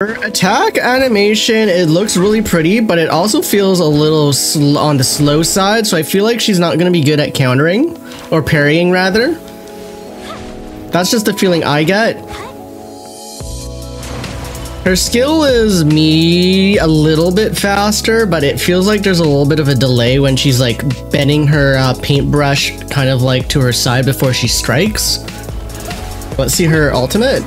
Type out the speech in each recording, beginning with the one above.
Her attack animation, it looks really pretty, but it also feels a little on the slow side, so I feel like she's not going to be good at countering, or parrying rather. That's just the feeling I get. Her skill is me a little bit faster, but it feels like there's a little bit of a delay when she's like bending her uh, paintbrush kind of like to her side before she strikes. Let's see her ultimate.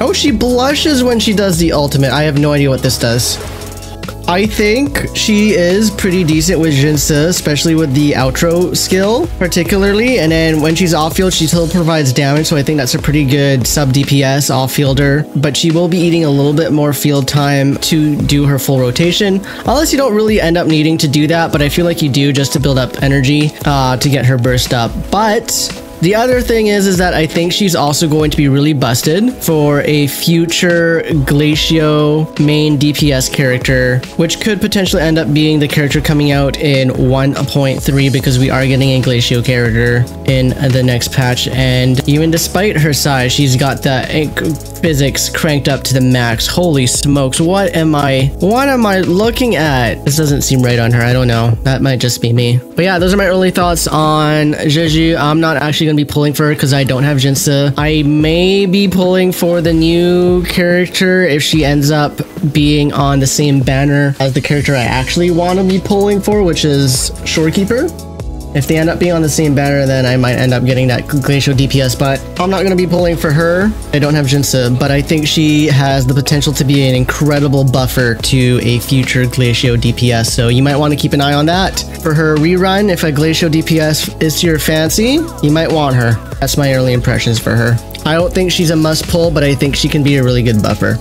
Oh, she blushes when she does the ultimate. I have no idea what this does. I think she is pretty decent with Jinhsi, especially with the outro skill, particularly. And then when she's off field, she still provides damage. So I think that's a pretty good sub DPS off fielder. But she will be eating a little bit more field time to do her full rotation. Unless you don't really end up needing to do that. But I feel like you do just to build up energy uh, to get her burst up. But the other thing is, is that I think she's also going to be really busted for a future Glacio main DPS character, which could potentially end up being the character coming out in 1.3 because we are getting a Glacio character in the next patch. And even despite her size, she's got that physics cranked up to the max. Holy smokes, what am I, what am I looking at? This doesn't seem right on her, I don't know. That might just be me. But yeah, those are my early thoughts on Zhezhi. I'm not actually going to be pulling for because I don't have Jinhsi. I may be pulling for the new character if she ends up being on the same banner as the character I actually want to be pulling for, which is Shorekeeper. If they end up being on the same banner, then I might end up getting that Glacial DPS, but I'm not going to be pulling for her. I don't have Jinhsi, but I think she has the potential to be an incredible buffer to a future Glacial DPS, so you might want to keep an eye on that. For her rerun, if a Glacial DPS is to your fancy, you might want her. That's my early impressions for her. I don't think she's a must pull, but I think she can be a really good buffer.